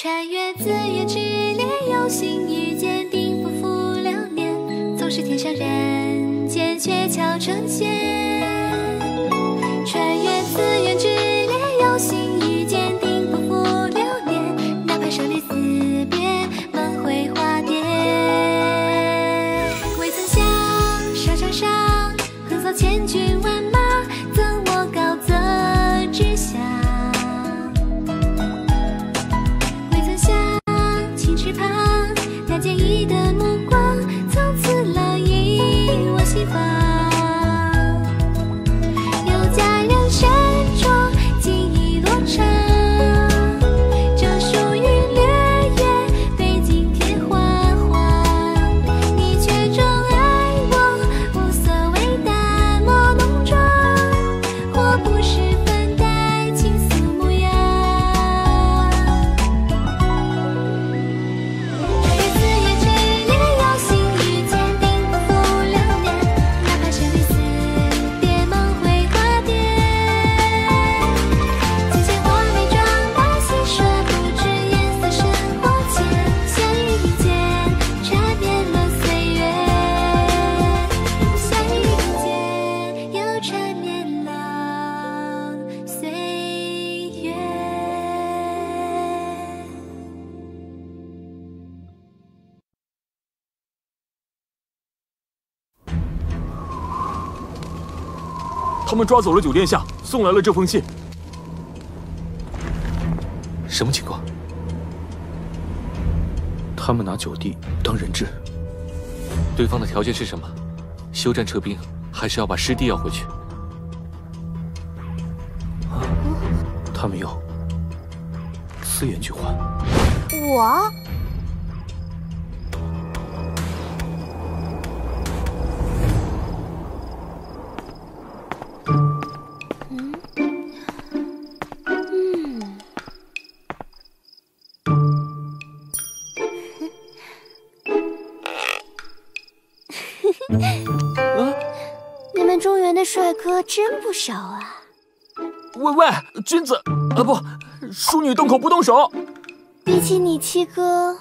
穿越紫夜之恋，有幸遇见定不负流年，纵使天上人间，鹊桥成仙。们抓走了九殿下，送来了这封信。什么情况？他们拿九弟当人质，对方的条件是什么？休战撤兵，还是要把师弟要回去？他们要思妍去换。我你们中原的帅哥真不少啊！喂喂，君子啊不，淑女动口不动手。比起你七哥，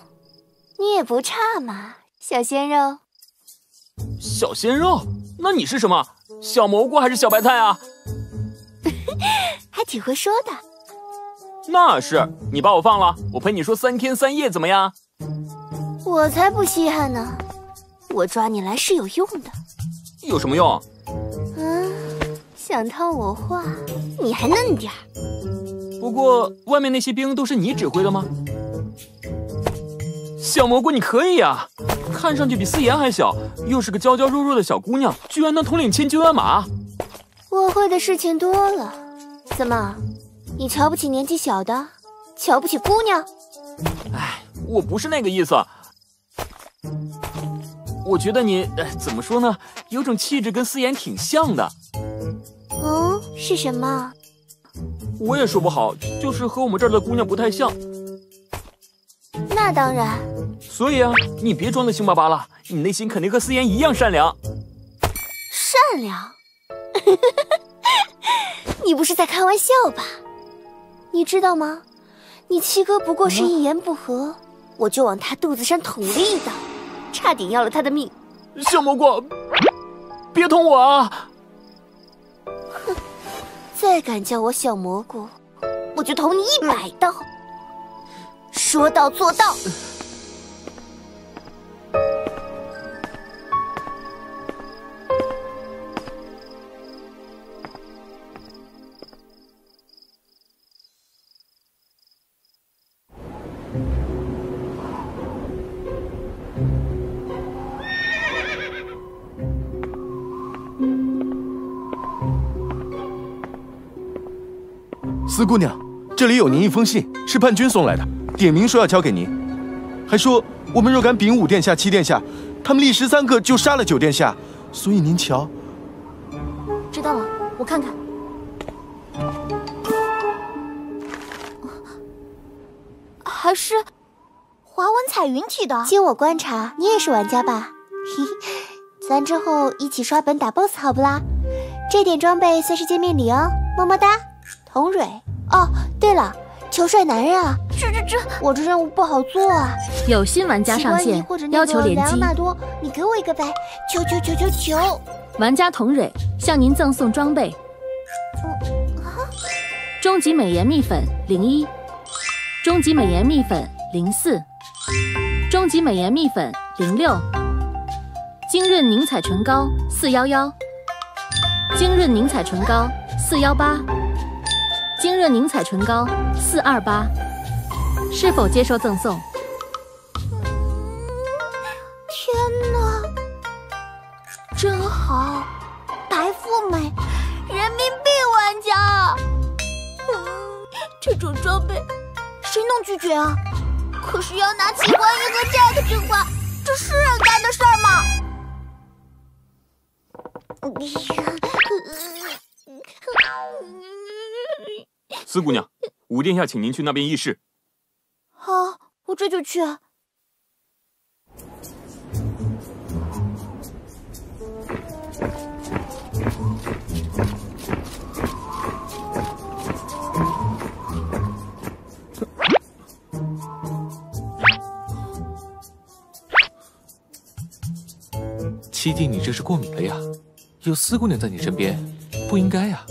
你也不差嘛，小鲜肉。小鲜肉？那你是什么？小蘑菇还是小白菜啊？还挺会说的。那是，你把我放了，我陪你说三天三夜怎么样？我才不稀罕呢，我抓你来是有用的。有什么用？嗯，想套我话，你还嫩点儿。不过外面那些兵都是你指挥的吗？小蘑菇，你可以呀、看上去比思妍还小，又是个娇娇弱弱的小姑娘，居然能统领千军万马。我会的事情多了，怎么，你瞧不起年纪小的，瞧不起姑娘？哎，我不是那个意思。我觉得你，呃，怎么说呢，有种气质跟思妍挺像的。哦，是什么？我也说不好，就是和我们这儿的姑娘不太像。那当然，所以啊，你别装的凶巴巴了，你内心肯定和思妍一样善良。善良。你不是在开玩笑吧？你知道吗？你七哥不过是一言不合，我就往他肚子上捅了一刀，差点要了他的命。小蘑菇，别捅我啊！哼再敢叫我小蘑菇，我就捅你一百刀。说到做到。司姑娘，这里有您一封信，是叛军送来的，点名说要交给您，还说我们若敢禀五殿下、七殿下，他们立时三个就杀了九殿下，所以您瞧，知道了，我看看。还是华文彩云体的。经我观察，你也是玩家吧？嘿嘿，咱之后一起刷本打 BOSS 好不啦？这点装备算是见面礼哦，么么哒。童蕊。哦，对了，求帅男人啊！这这这，我这任务不好做啊！有新玩家上线，要求联机。纳多，你给我一个呗！求求求求求！玩家童蕊向您赠送装备：终极美颜蜜粉零一，终极美颜蜜粉零四，终极美颜蜜粉零六，精润凝彩唇膏四幺幺，精润凝彩唇膏四幺八。精润凝彩唇膏四二八，是否接受赠送？天哪，真好，白富美，人民币玩家。这种装备谁能拒绝啊？可是要拿起观音和 Jack 去换，这是人干的事儿吗？四姑娘，五殿下请您去那边议事。好，我这就去。七弟，你这是过敏了呀？有四姑娘在你身边，不应该呀。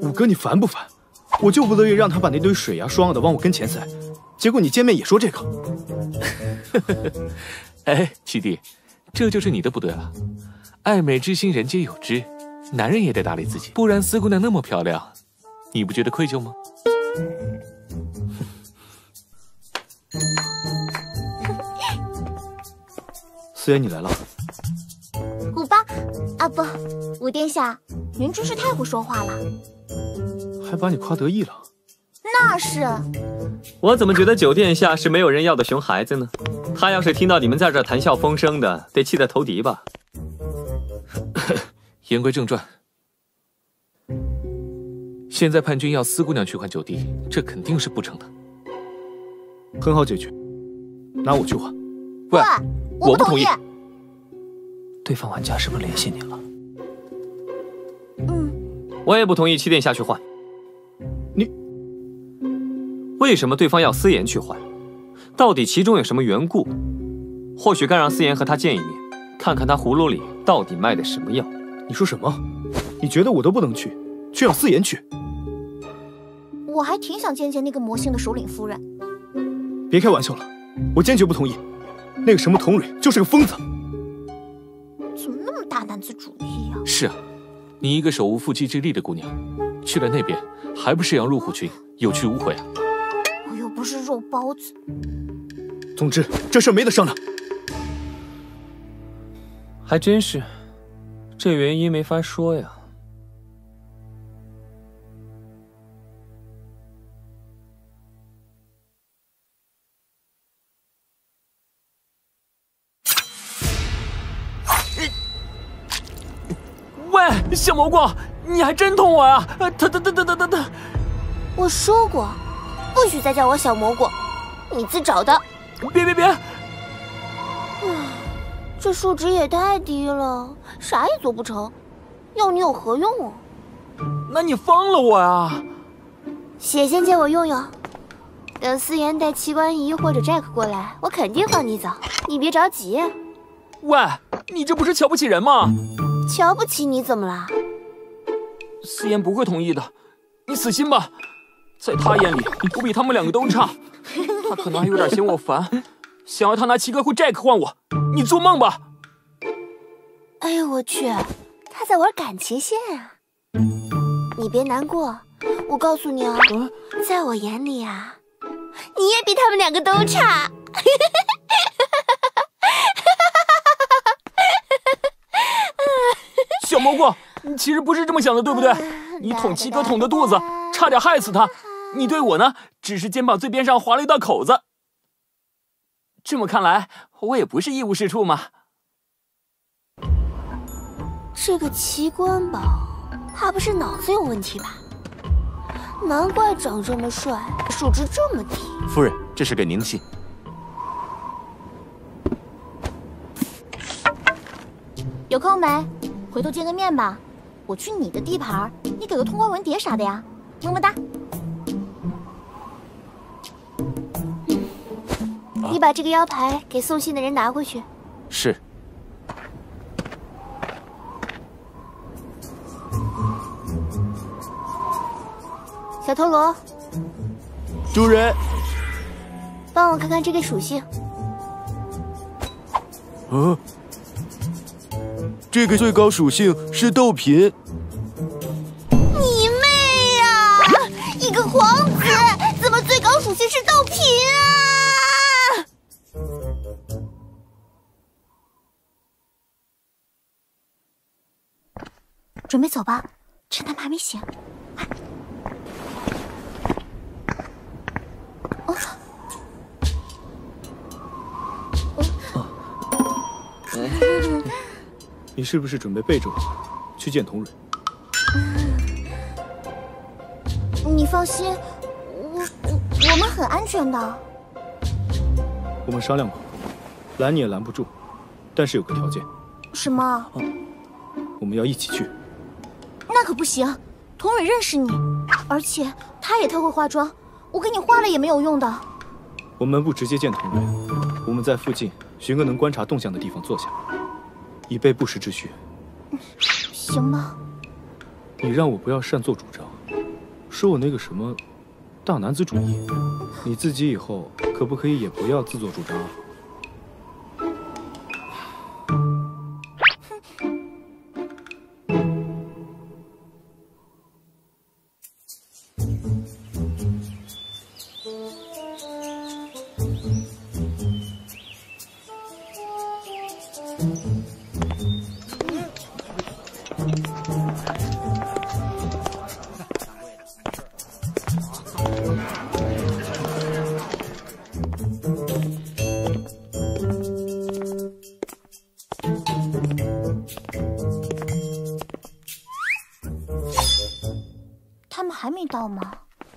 五哥，你烦不烦？我就不乐意让他把那堆水呀、霜的往我跟前塞，结果你见面也说这个。哎，七弟，这就是你的不对了。爱美之心，人皆有之，男人也得打理自己，不然四姑娘那么漂亮，你不觉得愧疚吗？思妍，你来了。五八啊不，五殿下，您真是太会说话了。还把你夸得意了，那是。我怎么觉得九殿下是没有人要的熊孩子呢？他要是听到你们在这谈笑风生的，得气得投敌吧？言归正传，现在叛军要四姑娘去换九弟，这肯定是不成的。很好解决，拿我去换。喂，我不同意。对方玩家是不是联系你了？嗯，我也不同意七殿下去换。你为什么对方要思妍去换？到底其中有什么缘故？或许该让思妍和他见一面，看看他葫芦里到底卖的什么药。你说什么？你觉得我都不能去，却要思妍去？我还挺想见见那个魔性的首领夫人。别开玩笑了，我坚决不同意。那个什么童蕊就是个疯子。怎么那么大男子主义啊？是啊，你一个手无缚鸡之力的姑娘，去了那边还不是羊入虎群，有去无回啊？不是肉包子。总之，这事没得商量。还真是，这原因没法说呀。喂，小蘑菇，你还真捅我呀！疼疼疼疼疼疼疼！我说过，不许再叫我小蘑菇，你自找的。别别别！啊，这数值也太低了，啥也做不成，要你有何用啊？那你放了我呀！血先借我用用，等思妍带器官仪或者 Jack 过来，我肯定放你走。你别着急。喂，你这不是瞧不起人吗？瞧不起你怎么了？思妍不会同意的，你死心吧。在他眼里，我比他们两个都差，他可能还有点嫌我烦，想要他拿七哥或 Jack 换我。你做梦吧！哎呦我去，他在玩感情线啊！你别难过，我告诉你啊，在我眼里啊，你也比他们两个都差。小蘑菇，你其实不是这么想的，对不对？你捅七哥捅的肚子，差点害死他。你对我呢，只是肩膀最边上划了一道口子。这么看来，我也不是一无是处嘛。这个奇观宝，怕不是脑子有问题吧？难怪长这么帅，数值这么低。夫人，这是给您的信。有空没？回头见个面吧。我去你的地盘，你给个通关文牒啥的呀？么么哒。你把这个腰牌给送信的人拿回去。是。小陀螺，主人，帮我看看这个属性。嗯，这个最高属性是豆品。你妹呀！一个皇子怎么最高属性是豆品啊？准备走吧，趁他们还没醒。哦，你是不是准备背着我去见童蕊？你放心，我我我们很安全的。我们商量过，拦你也拦不住，但是有个条件，什么？我们要一起去。那可不行，童蕊认识你，而且她也特会化妆，我给你化了也没有用的。我们不直接见童蕊，我们在附近寻个能观察动向的地方坐下，以备不时之需。行吗。你让我不要擅作主张，说我那个什么大男子主义，你自己以后可不可以也不要自作主张啊？们还没到吗？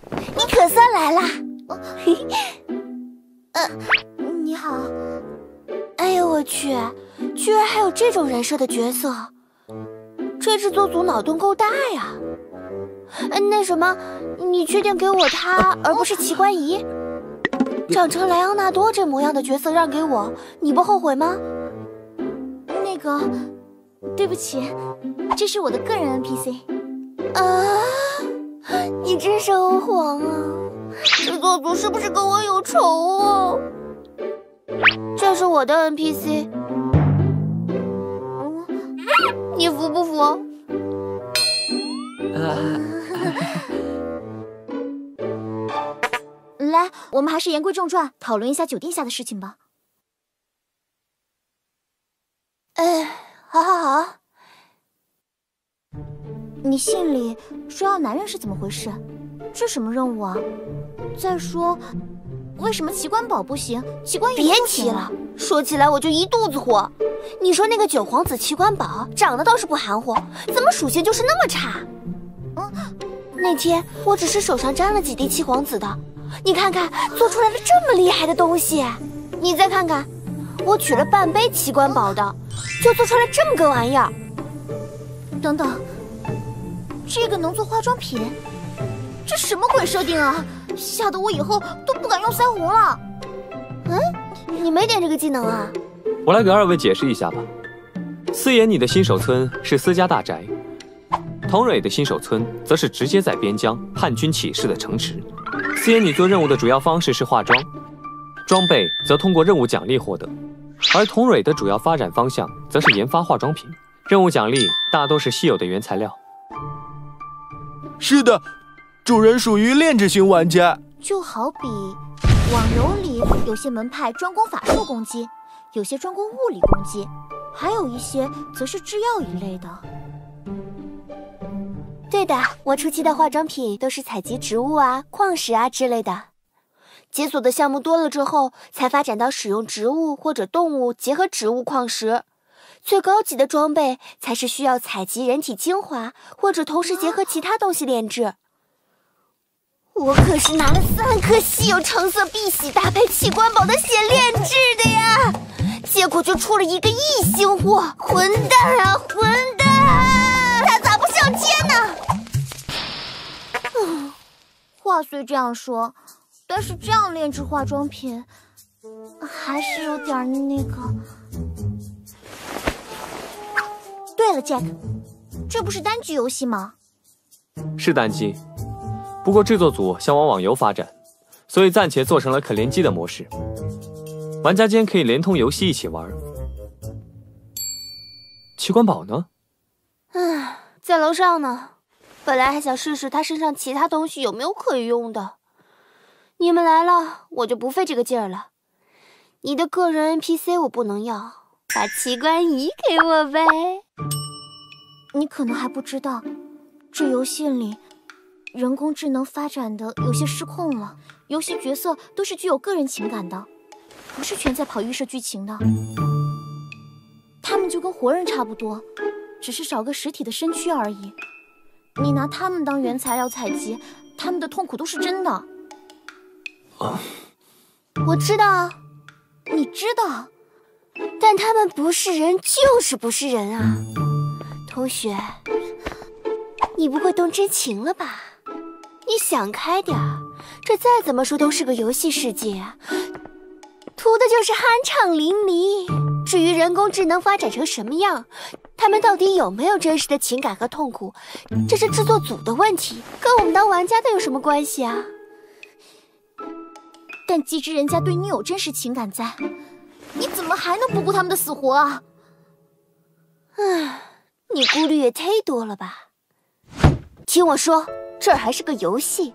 你可算来啦！嘿，呃，你好。哎呦我去，居然还有这种人设的角色，这制作组脑洞够大呀！呃那什么，你确定给我他，而不是奇观仪？长成莱昂纳多这模样的角色让给我，你不后悔吗？那个，对不起，这是我的个人 NPC。啊，你真是欧皇啊！制作组是不是跟我有仇啊？这是我的 NPC，嗯，你服不服？来，我们还是言归正传，讨论一下酒店下的事情吧。哎，好好好。你信里说要男人是怎么回事？这什么任务啊？再说，为什么奇观宝不行？奇观别提了，说起来我就一肚子火。你说那个九皇子奇观宝长得倒是不含糊，怎么属性就是那么差？嗯，那天我只是手上沾了几滴七皇子的，你看看做出来了这么厉害的东西，你再看看，我取了半杯奇观宝的，就做出来这么个玩意儿。等等。这个能做化妆品，这什么鬼设定啊！吓得我以后都不敢用腮红了。嗯，你没点这个技能啊？我来给二位解释一下吧。思妍，你的新手村是私家大宅；童蕊的新手村则是直接在边疆叛军起事的城池。思妍，你做任务的主要方式是化妆，装备则通过任务奖励获得；而童蕊的主要发展方向则是研发化妆品，任务奖励大多是稀有的原材料。是的，主人属于炼制型玩家。就好比网游里有些门派专攻法术攻击，有些专攻物理攻击，还有一些则是制药一类的。对的，我初期的化妆品都是采集植物啊、矿石啊之类的，解锁的项目多了之后，才发展到使用植物或者动物结合植物矿石。最高级的装备才是需要采集人体精华，或者同时结合其他东西炼制。我可是拿了三颗稀有橙色碧玺搭配器官宝的血炼制的呀，结果就出了一个异星货，混蛋啊，混蛋！他咋不上天呢？嗯，话虽这样说，但是这样炼制化妆品，还是有点那个。对了，Jack，这不是单机游戏吗？是单机，不过制作组想往网游发展，所以暂且做成了可联机的模式，玩家间可以连通游戏一起玩。奇观宝呢？唉，在楼上呢。本来还想试试他身上其他东西有没有可以用的。你们来了，我就不费这个劲儿了。你的个人 NPC 我不能要，把奇观仪给我呗。你可能还不知道，这游戏里人工智能发展的有些失控了，游戏角色都是具有个人情感的，不是全在跑预设剧情的。他们就跟活人差不多，只是少个实体的身躯而已。你拿他们当原材料采集，他们的痛苦都是真的。我知道，你知道，但他们不是人，就是不是人啊！同学，你不会动真情了吧？你想开点儿，这再怎么说都是个游戏世界啊，图的就是酣畅淋漓。至于人工智能发展成什么样，他们到底有没有真实的情感和痛苦，这是制作组的问题，跟我们当玩家的有什么关系啊？但既知人家对你有真实情感在，你怎么还能不顾他们的死活啊？唉，你顾虑也忒多了吧？听我说，这儿还是个游戏，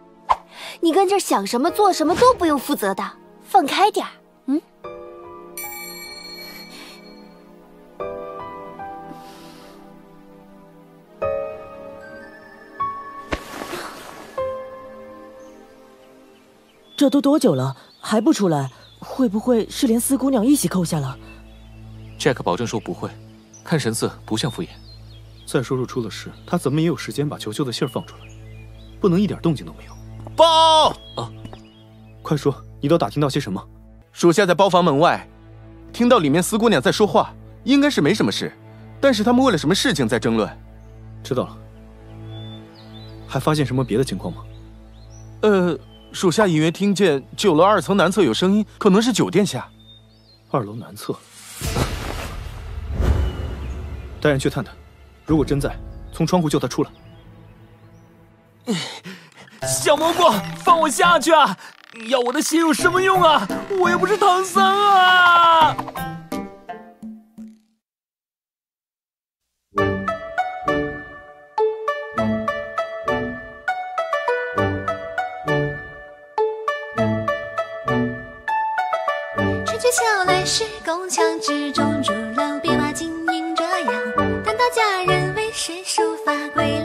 你跟这儿想什么做什么都不用负责的，放开点儿。嗯。这都多久了，还不出来？会不会是连四姑娘一起扣下了？Jack 保证说不会，看神色不像敷衍。再说若出了事，他怎么也有时间把求救的信儿放出来，不能一点动静都没有。报啊！快说，你都打听到些什么？属下在包房门外，听到里面四姑娘在说话，应该是没什么事，但是他们为了什么事情在争论？知道了。还发现什么别的情况吗？呃。属下隐约听见九楼二层南侧有声音，可能是酒店下。二楼南侧，带人去探探。如果真在，从窗户救他出来。小蘑菇，放我下去啊！要我的血有什么用啊？我又不是唐僧啊！春去秋来是宫墙之中，归